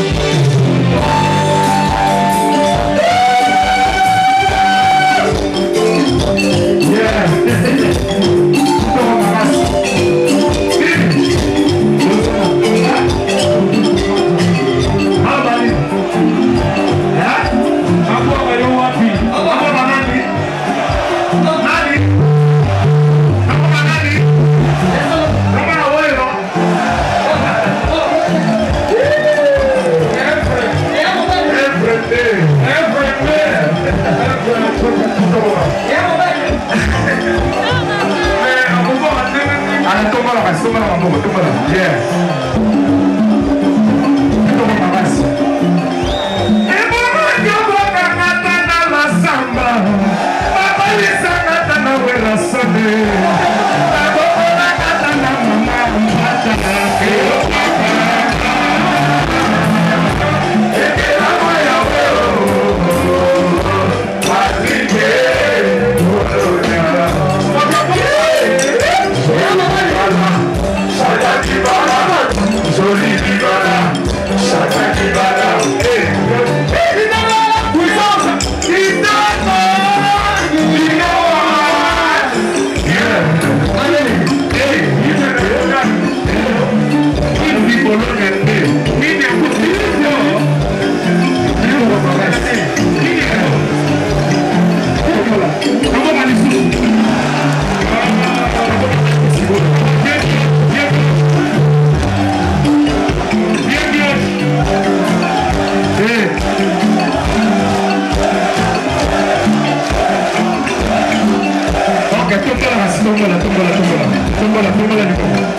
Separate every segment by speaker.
Speaker 1: Thank tongana maboko tongana yes. tómbola, tómbola, tómbola. Tómbola, tómbola, tómbola.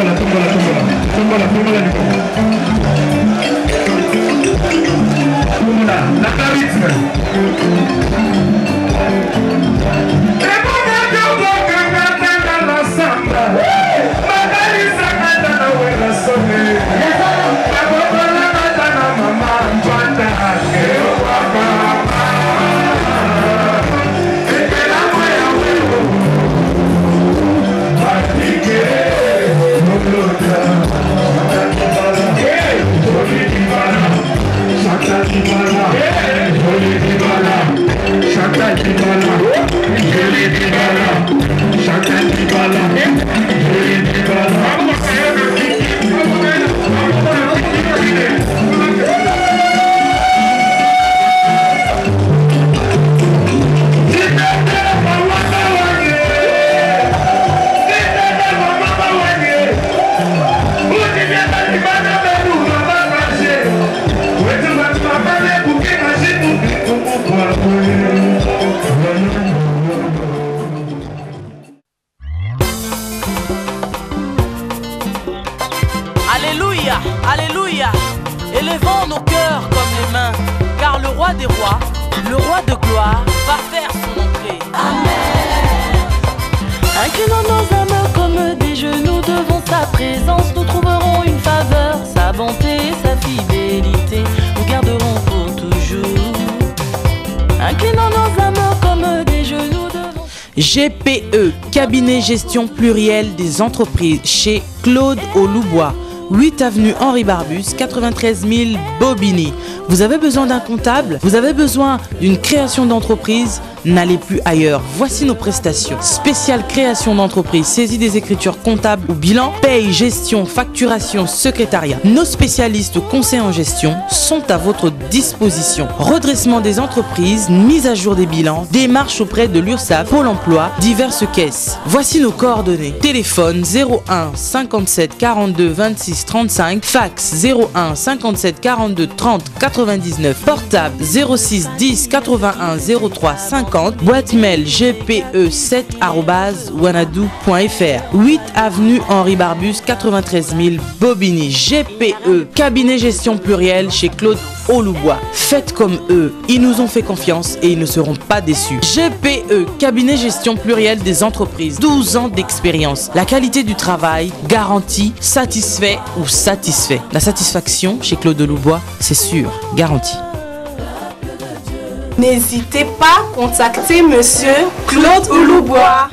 Speaker 1: tombola tombola tombola. Tombola tombola libomo tombola na claritre
Speaker 2: Alléluia, Alléluia. Élevons nos cœurs comme les mains, car le roi des rois, le roi de gloire, va faire son entrée. Inclinant nos âmes comme des genoux devant sa présence, nous trouverons une faveur, sa bonté et sa fidélité, nous garderons pour toujours. Inclinant nos âmes comme des genoux devant GPE, cabinet gestion pluriel des entreprises, chez Claude Auloubois. 8 avenue Henri Barbus, 93 000 Bobigny. Vous avez besoin d'un comptable? Vous avez besoin d'une création d'entreprise? N'allez plus ailleurs. Voici nos prestations. Spéciale création d'entreprise, saisie des écritures comptables ou bilan, paye, gestion, facturation, secrétariat. Nos spécialistes conseils en gestion sont à votre disposition. Redressement des entreprises, mise à jour des bilans, démarche auprès de l'URSSAF, Pôle emploi, diverses caisses. Voici nos coordonnées. Téléphone 01 57 42 26 35, fax 01 57 42 30 99, portable 06 10 81 03 50, boîte mail gpe7@wanadoo.fr. 8 avenue Henri Barbus 93 000 Bobigny. GPE, cabinet gestion pluriel chez Claude Auloubois. Faites comme eux, ils nous ont fait confiance et ils ne seront pas déçus. GPE, cabinet gestion pluriel des entreprises. 12 ans d'expérience. La qualité du travail, garantie, satisfait ou satisfait. La satisfaction chez Claude Auloubois, c'est sûr, garantie.
Speaker 3: N'hésitez pas à contacter Monsieur Claude Ouloubois.